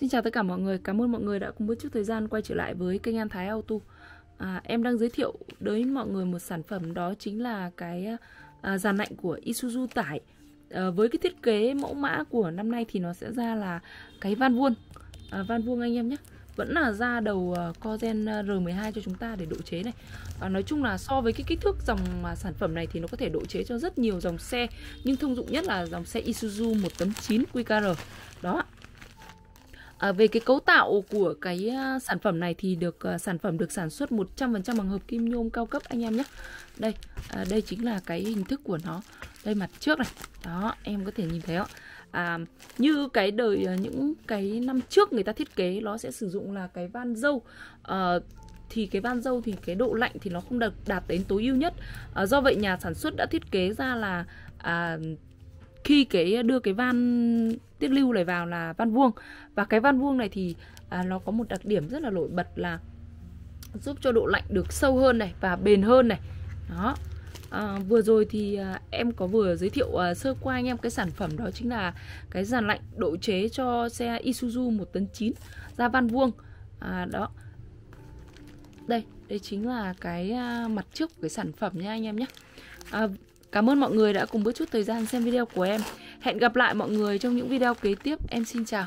Xin chào tất cả mọi người, cảm ơn mọi người đã cùng một chút thời gian quay trở lại với kênh An Thái Auto. À, Em đang giới thiệu đến mọi người một sản phẩm đó chính là cái à, dàn lạnh của Isuzu tải. À, Với cái thiết kế mẫu mã của năm nay thì nó sẽ ra là cái van vuông. À, Van vuông anh em nhé. Vẫn là ra đầu uh, Cozen R12 cho chúng ta để độ chế này. À, Nói chung là so với cái kích thước dòng uh, sản phẩm này thì nó có thể độ chế cho rất nhiều dòng xe Nhưng thông dụng nhất là dòng xe Isuzu 1 tấn 9 QKR Đó À, về cái cấu tạo của cái ờ, sản phẩm này thì được uh, sản phẩm được sản xuất 100% bằng hợp kim nhôm cao cấp anh em nhé. Đây, à, đây chính là cái hình thức của nó. Đây mặt trước này. Đó, em có thể nhìn thấy không? À, như cái đời những cái năm trước người ta thiết kế nó sẽ sử dụng là cái van dâu. À, thì cái van dâu thì cái độ lạnh thì nó không đạt, đạt đến tối ưu nhất. À, do vậy nhà sản xuất đã thiết kế ra là à, khi cái ờ, đưa cái van tiết lưu này vào là van vuông. Và cái van vuông này thì à, nó có một đặc điểm rất là nổi bật là giúp cho độ lạnh được sâu hơn này và bền hơn này. Đó. À, vừa rồi thì à, em có vừa giới thiệu à, sơ qua anh em cái sản phẩm đó chính là cái dàn lạnh độ chế cho xe Isuzu 1 tấn 9 ra van vuông. À, đó. Đây đây chính là cái à, mặt trước của cái sản phẩm nha anh em nhé. À, Cảm ơn mọi người đã cùng bước chút thời gian xem video của em. Hẹn gặp lại mọi người trong những video kế tiếp. Em xin chào.